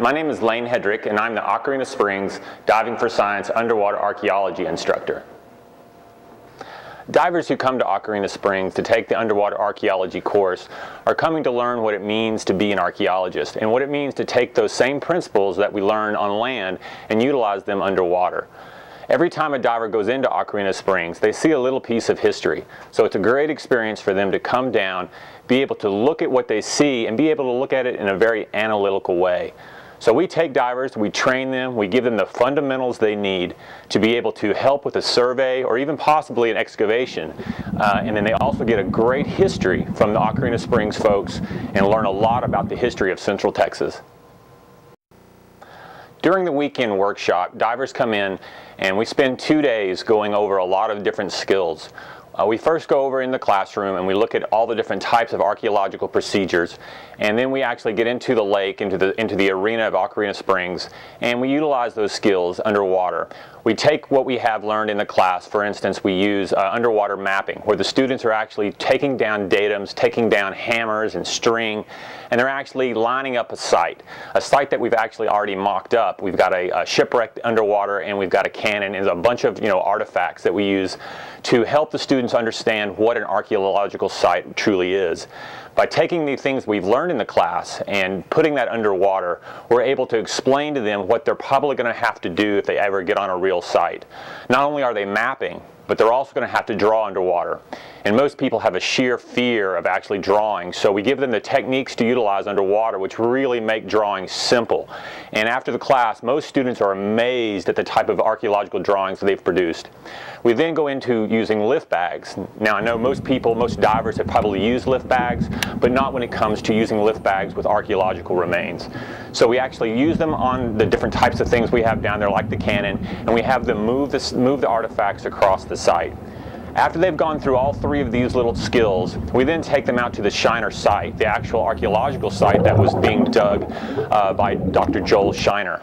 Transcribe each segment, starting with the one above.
my name is Layne Hedrick, and I'm the Aquarena Springs Diving for Science underwater archaeology instructor. Divers who come to Aquarena Springs to take the underwater archaeology course are coming to learn what it means to be an archaeologist and what it means to take those same principles that we learn on land and utilize them underwater. Every time a diver goes into Aquarena Springs, they see a little piece of history. So it's a great experience for them to come down, be able to look at what they see, and be able to look at it in a very analytical way. So we take divers, we train them, we give them the fundamentals they need to be able to help with a survey or even possibly an excavation. Uh, and then they also get a great history from the Aquarena Springs folks and learn a lot about the history of Central Texas. During the weekend workshop, divers come in and we spend two days going over a lot of different skills. Uh, we first go over in the classroom and we look at all the different types of archaeological procedures and then we actually get into the lake, into the, into the arena of Aquarena Springs and we utilize those skills underwater. We take what we have learned in the class, for instance we use uh, underwater mapping where the students are actually taking down datums, taking down hammers and string and they're actually lining up a site. A site that we've actually already mocked up. We've got a, a shipwreck underwater and we've got a cannon and a bunch of you know artifacts that we use to help the students understand what an archaeological site truly is. By taking the things we've learned in the class and putting that underwater, we're able to explain to them what they're probably going to have to do if they ever get on a real site. Not only are they mapping, but they're also going to have to draw underwater. And most people have a sheer fear of actually drawing, so we give them the techniques to utilize underwater, which really make drawing simple. And after the class, most students are amazed at the type of archaeological drawings they've produced. We then go into using lift bags. Now I know most people, most divers have probably used lift bags, but not when it comes to using lift bags with archaeological remains. So we actually use them on the different types of things we have down there like the cannon, and we have them move, this, move the artifacts across the site. After they've gone through all three of these little skills, we then take them out to the Shiner site, the actual archaeological site that was being dug uh, by Dr. Joel Shiner.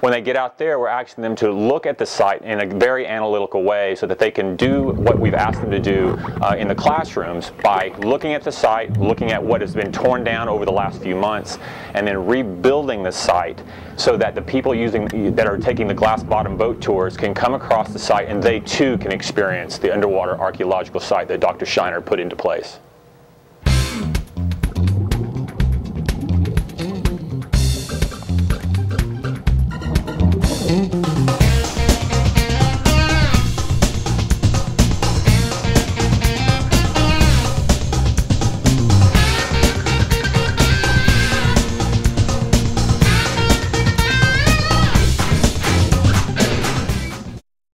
When they get out there, we're asking them to look at the site in a very analytical way so that they can do what we've asked them to do uh, in the classrooms by looking at the site, looking at what has been torn down over the last few months, and then rebuilding the site so that the people using that are taking the glass bottom boat tours can come across the site and they too can experience the underwater archaeological site that Dr. Shiner put into place. Müzik